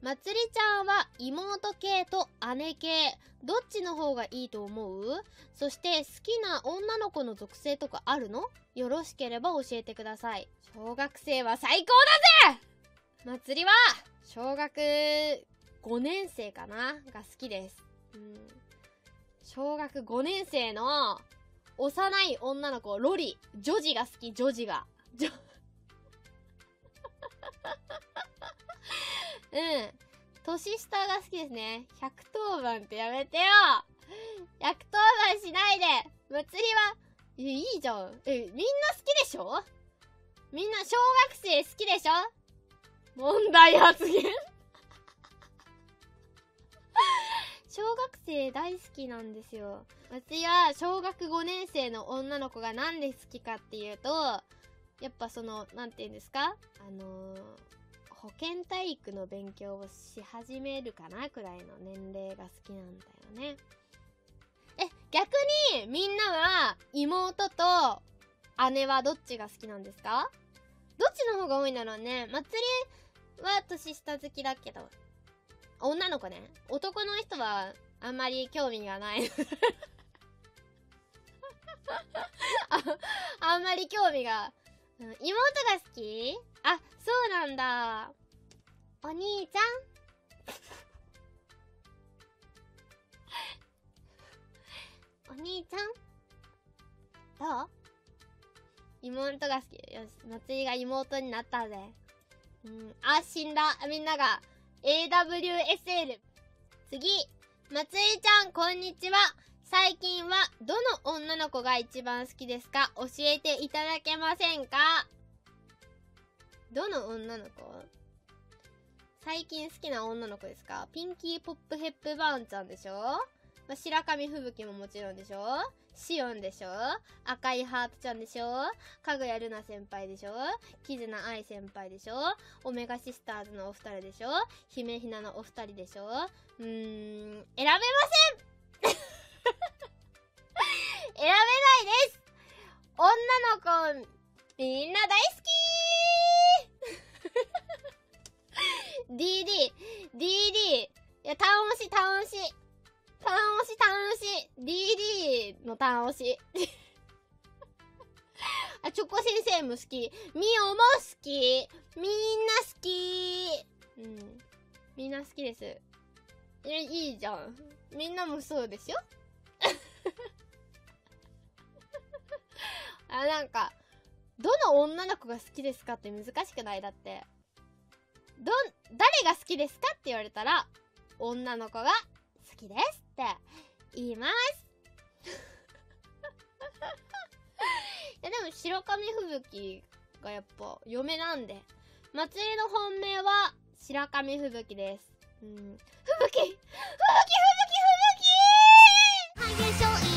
まつりちゃんは妹系と姉系どっちの方がいいと思う？そして好きな女の子の属性とかあるの？よろしければ教えてください。小学生は最高だぜ！まつりは小学5年生かなが好きです、うん、小学5年生の幼い女の子ロリ。ジョジが好きジョジが。ジョうん。年下が好きですね。110番ってやめてよ !110 番しないで祭りは、いいじゃん。え、みんな好きでしょ？みんな小学生好きでしょ？問題発言 小学生大好きなんですよ。私は小学5年生の女の子がなんで好きかっていうと、やっぱその、なんて言うんですか？あのー保健体育の勉強をし始めるかなくらいの年齢が好きなんだよね。え、逆にみんなは妹と姉はどっちが好きなんですかどっちの方が多いんだろうね。まつりは年下好きだけど。女の子ね。男の人はあんまり興味がないあ。あんまり興味が。うん、妹が好きあ、そうなんだ。お兄ちゃん お兄ちゃんどう？妹が好き。よし、松井が妹になったぜ。うん、あ、死んだ。みんなが AWSL。次、松井ちゃん、こんにちは。最近はどの女の子が一番好きですか？教えていただけませんか？どの女の子？最近好きな女の子ですか？ピンキーポップヘップバーンちゃんでしょ？まあ、白神吹雪ももちろんでしょ？シオンでしょ？赤いハートちゃんでしょ？かぐやルナ先輩でしょ？キズナアイ先輩でしょ？オメガシスターズのお二人でしょ？姫ひなのお二人でしょ？うーん、選べません！選べないです！女の子、みんな大好き！DD、DD、いや、単押し、単押し。単押し、単押し。DD の単押し。あ、チョコ先生も好き。ミオも好き。みんな好き。うん。みんな好きです。え、いいじゃん。みんなもそうでしょ あ、なんか、どの女の子が好きですかって難しくない？だって。ど、誰が好きですかって言われたら、女の子が好きですって言います。いやでも白神吹雪がやっぱ嫁なんで、祭りの本命は白神吹雪です。うん。吹雪吹雪吹雪吹雪